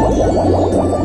Oh, my God.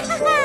ha ha ha!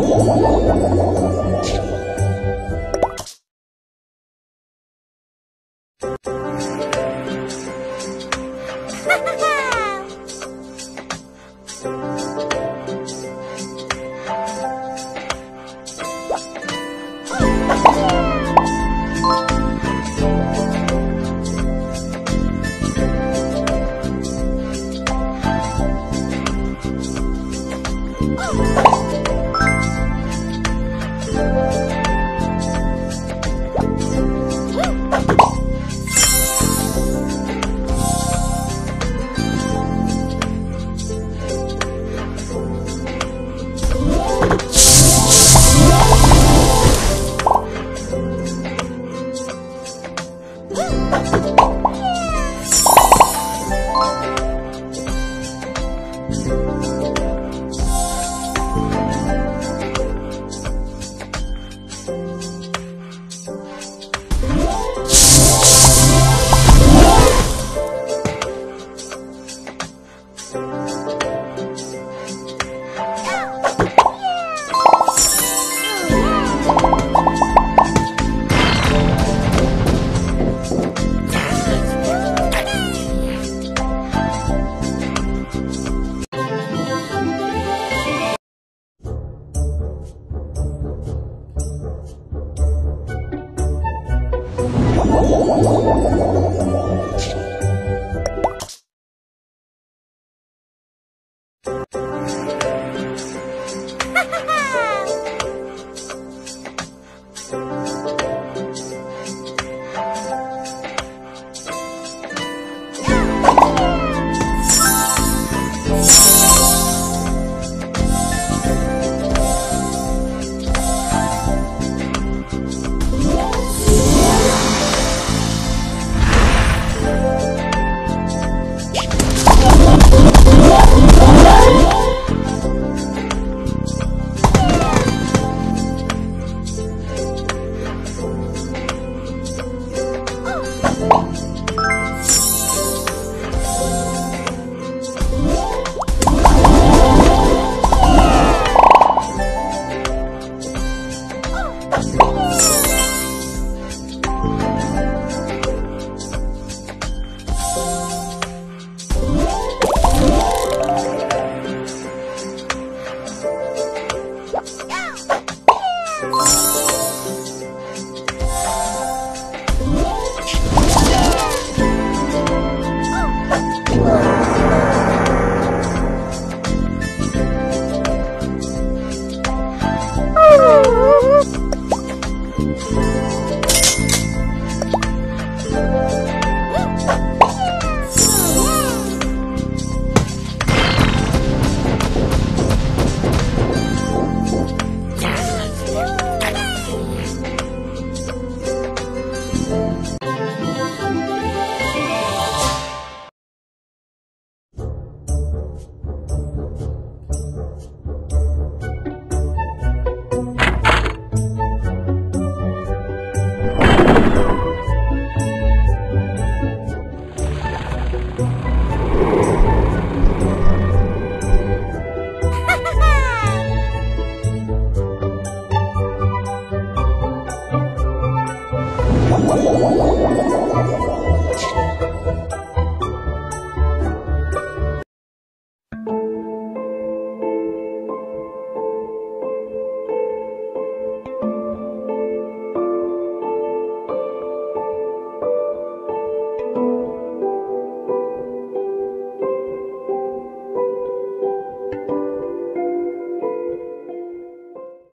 You Thank you.